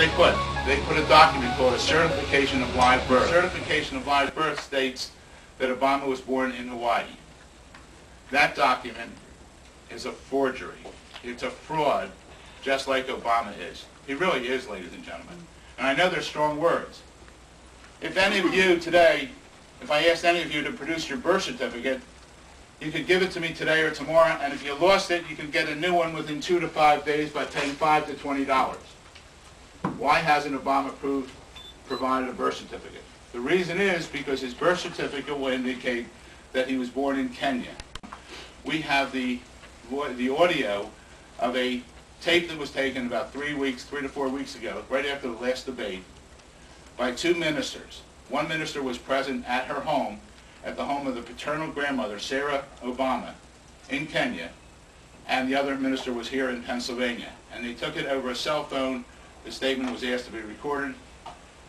They put? They put a document called a certification of live birth. Certification of live birth states that Obama was born in Hawaii. That document is a forgery. It's a fraud, just like Obama is. He really is, ladies and gentlemen. And I know they're strong words. If any of you today, if I asked any of you to produce your birth certificate, you could give it to me today or tomorrow, and if you lost it, you can get a new one within two to five days by paying five to twenty dollars. Why hasn't Obama proved, provided a birth certificate? The reason is because his birth certificate will indicate that he was born in Kenya. We have the, the audio of a tape that was taken about three weeks, three to four weeks ago, right after the last debate, by two ministers. One minister was present at her home, at the home of the paternal grandmother, Sarah Obama, in Kenya, and the other minister was here in Pennsylvania. And they took it over a cell phone the statement was asked to be recorded.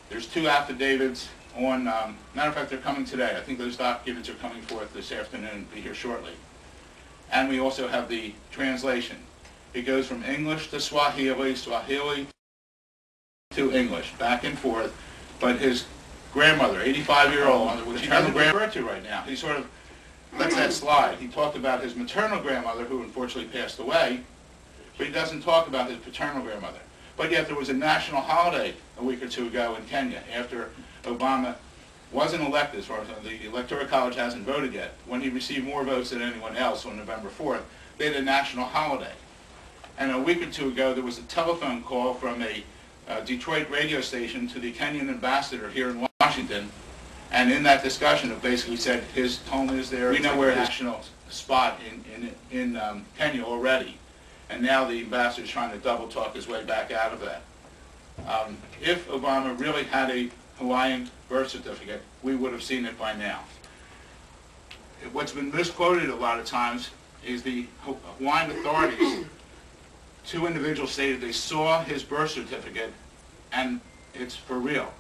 There's two affidavits on, um, matter of fact, they're coming today. I think those documents are coming forth this afternoon, be here shortly. And we also have the translation. It goes from English to Swahili, Swahili to English, back and forth. But his grandmother, 85-year-old, which he doesn't refer to right now, he sort of lets that slide. He talked about his maternal grandmother, who unfortunately passed away, but he doesn't talk about his paternal grandmother. But yet there was a national holiday a week or two ago in Kenya after Obama wasn't elected, as far as the Electoral College hasn't voted yet. When he received more votes than anyone else on November 4th, they had a national holiday. And a week or two ago, there was a telephone call from a uh, Detroit radio station to the Kenyan ambassador here in Washington. And in that discussion, it basically said his home is there. We know where his national spot in, in, in um, Kenya already and now the ambassador is trying to double talk his way back out of that. Um, if Obama really had a Hawaiian birth certificate, we would have seen it by now. What's been misquoted a lot of times is the Hawaiian authorities, two individuals stated they saw his birth certificate and it's for real.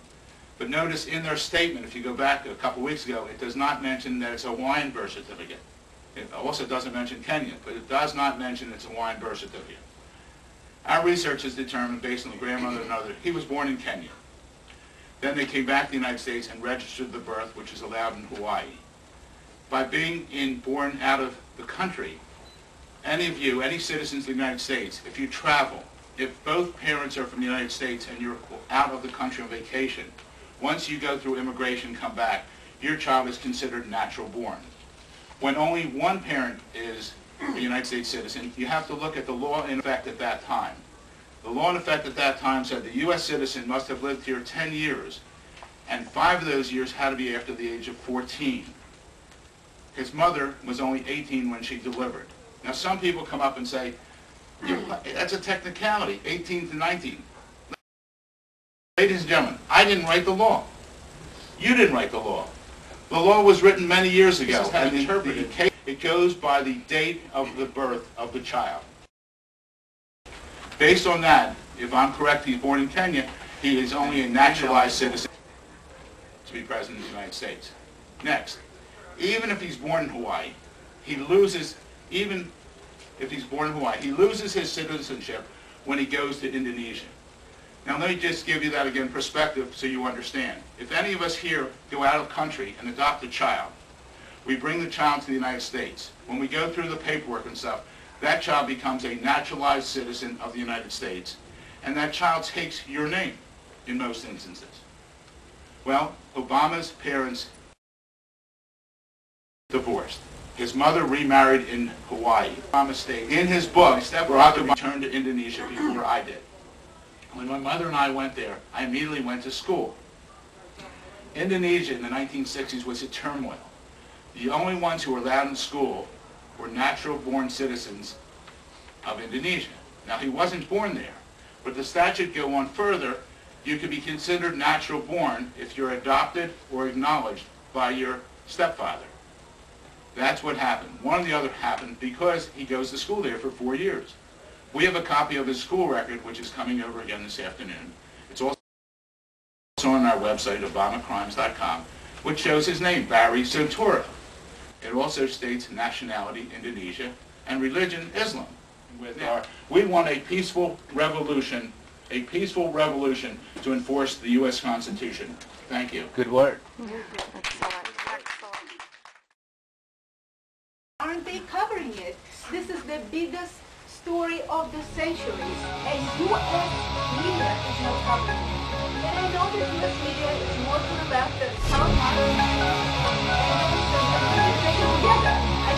But notice in their statement, if you go back a couple weeks ago, it does not mention that it's a Hawaiian birth certificate. It also doesn't mention Kenya, but it does not mention it's a Hawaiian birth certificate. Our research has determined, based on the grandmother and other, he was born in Kenya. Then they came back to the United States and registered the birth, which is allowed in Hawaii. By being in, born out of the country, any of you, any citizens of the United States, if you travel, if both parents are from the United States and you're out of the country on vacation, once you go through immigration come back, your child is considered natural born when only one parent is a United States citizen, you have to look at the law in effect at that time. The law in effect at that time said the U.S. citizen must have lived here 10 years, and five of those years had to be after the age of 14. His mother was only 18 when she delivered. Now some people come up and say, that's a technicality, 18 to 19. Ladies and gentlemen, I didn't write the law. You didn't write the law. The law was written many years ago, and the, it goes by the date of the birth of the child. Based on that, if I'm correct, he's born in Kenya, he is only a naturalized citizen to be president of the United States. Next, even if he's born in Hawaii, he loses, even if he's born in Hawaii, he loses his citizenship when he goes to Indonesia. Now let me just give you that again perspective so you understand. If any of us here go out of country and adopt a child, we bring the child to the United States. When we go through the paperwork and stuff, that child becomes a naturalized citizen of the United States. And that child takes your name in most instances. Well, Obama's parents divorced. His mother remarried in Hawaii. Obama stayed. In his book, Barack Obama returned to Indonesia before I did. When my mother and I went there, I immediately went to school. Indonesia in the 1960s was a turmoil. The only ones who were allowed in school were natural-born citizens of Indonesia. Now, he wasn't born there, but the statute go on further. You could be considered natural-born if you're adopted or acknowledged by your stepfather. That's what happened. One or the other happened because he goes to school there for four years. We have a copy of his school record, which is coming over again this afternoon. It's also on our website, obamacrimes.com, which shows his name, Barry Soetoro. It also states nationality, Indonesia, and religion, Islam. With our, we want a peaceful revolution a peaceful revolution to enforce the U.S. Constitution. Thank you. Good work. Excellent, excellent. Aren't they covering it? This is the biggest story of the centuries, and U.S. media is covering it. And I know that U.S. media is more to the left than together. I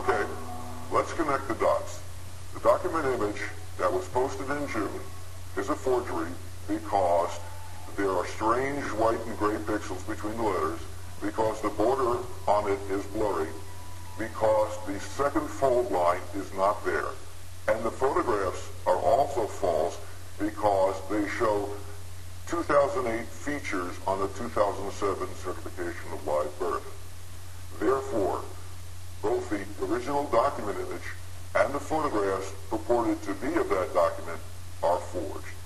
Okay, let's connect the dots. The document image that was posted in June is a forgery because there are strange white and gray pixels between the letters, because the border on it is blurry, because the second fold line is not there. And the photographs are also false because they show 2008 features on the 2007 certification of live birth. Therefore, both the original document image and the photographs purported to be of that document are forged.